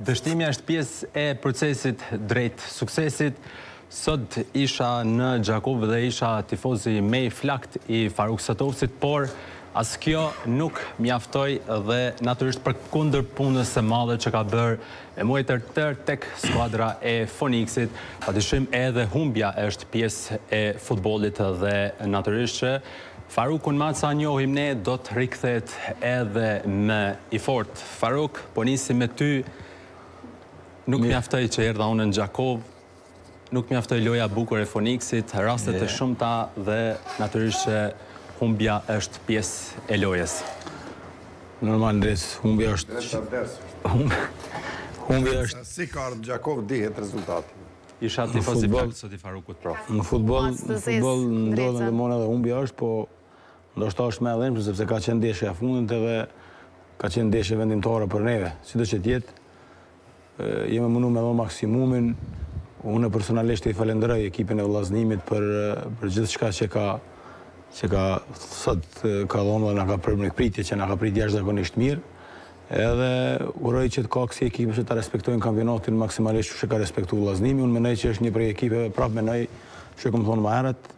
Dështimi është pjesë e procesit drejt suksesit. Sot isha në Gjakovë dhe isha tifozi më i flaktë i Faruk Statovcit, por as kjo nuk mjaftoi dhe natyrisht përkundër punës së madhe që ka bërë me muaj të tërë tek skuadra e Foniksit, padyshim edhe humbja është pjesë e futbollit dhe natyrisht që Farukun me sa njohim ne do të rikthehet edhe më i fortë Faruk po nisim me ty nuk mjaftoi që erdha unë në Gjakovë nuk mjaftoi loja e bukur e Foniksit rastet e shumta dhe natyrisht që humbja është pjesë e lojës Normal Andres humbja është humbja është Sa si ka ardhë në Gjakovë dihet rezultati. Isha tifoz i flaktë sot i Farukut prof. Në futboll, në futboll ndodhin dhe normal edhe humbja është, po ndoshta është më e dhimbshme sepse ka qenë ndeshja e fundit edhe ka qenë ndeshje vendimtare për neve. Sido që të jetë, jemi mundu me dhënë maksimumin. Unë personalisht i falenderoj ekipin e Vllaznimit për për gjithçka që ka që ka sot ka dhënë dhe në atë pritje që na ka prit jashtëzakonisht mirë. Edhe uroj që të ketë kësi ekipe që ta respektojnë kampionatin maksimalisht qysh e ka respektu Vllaznimi. Unë mendoj që është një prej ekipeve, prapë mendoj, qysh e kom thonë më herët,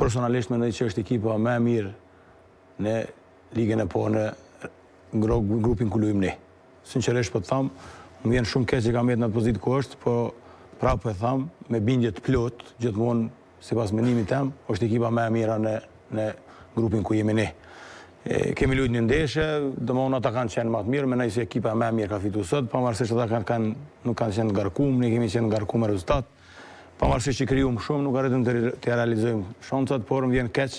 personalisht mendoj që është ekipa më e mirë në Ligën e Parë në grupin ku lujmë ne. Sinqerisht po ta them, më vjen shumë keq që ka mbetë në atë pozitë ku është, po prapë po e them, me bindje të plotë, gjithmonë, Sipas mendimit tem, është ekipa më e mira në në grupin ku jemi ne. Kemi lujt një ndeshje, domthonë ata kanë qenë më të mirë, mendoj se ekipa më e mirë ka fitu sot, pavarësisht ata kanë kanë nuk kanë qenë të ngarkum, ne kemi qenë të ngarkum me rezultat. Pavarësisht që krijuam shumë, nuk arritëm të të realizojmë shancat, por më vjen keq,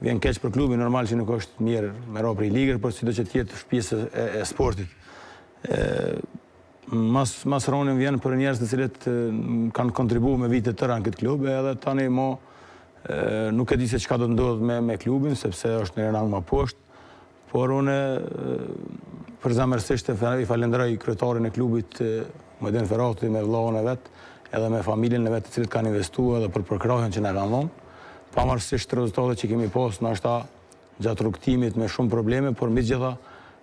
vjen keq për klubin, normal që nuk është mirë me ra prej ligës, por sido që të jetë është pjesë e, e sportit. E, Ma së randi më vjen për njerëz të cilët kanë kontribu me vite të tëra në këtë klub e edhe tanimë nuk e di se çka do të ndodhë me me klubin sepse është në një rang më poshtë. Por unë përzemërsisht i falenderoj kryetarin e klubit Mojden Ferati me vëllaun e vet, edhe me familjen e vet të cilët kanë investu edhe për përkrahjen që na kanë dhënë. Pavarësisht rezultatet që kemi pas ndoshta gjatë rrugëtimit me shumë probleme, por mbi të gjitha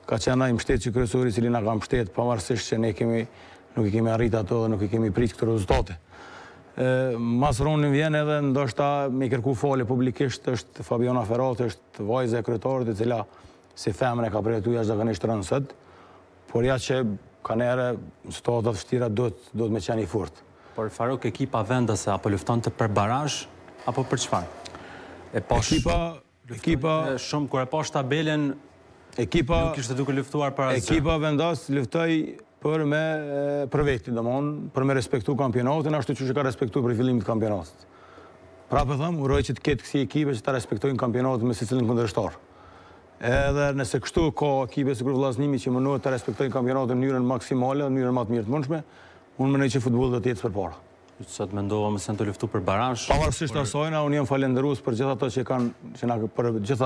Ka qenë ai mbështetësi kryesor i cili na ka mbështetë pavarësisht që ne kemi nuk i kemi arritë ato dhe nuk i kemi pritë këto rezultate. Ma së randi më vjen edhe ndoshta me i kërku falje publikisht është Fabiona Ferati është vajza e kryetarit e cila si femër e ka përjetu jashtëzakonisht rëndë sot, por ja që ka nihere në situata të vështira duhet duhet me qenë i fortë. Por Faruk ekipa vendase a po luftonte për barazh apo për çfarë? E pashë? Ekipa Ekipa shumë kur e pash tabelen ekipa nuk ishte duke luftuar para asgjë. Ekipa vendos luftoi për me për vetin, domthonë për me respektu kampionatin ashtu siç e ka respektuar prej fillimit të kampionatit. Pra po them, uroj që të ketë kësi ekipe që ta respektojnë kampionatin me secilin kundërshtar. Edhe nëse kështu ka ekipe sikur Vllaznimi që mundohet ta respektojnë kampionatin në mënyrën maksimale, në mënyrën më të mirë të mundshme, unë mendoj që futbolli do të ecë përpara. Sot mendova më së të luftu për barazh. Pavarësisht asajna, unë jam falënderues për gjithë ato që kanë qenë për gjithë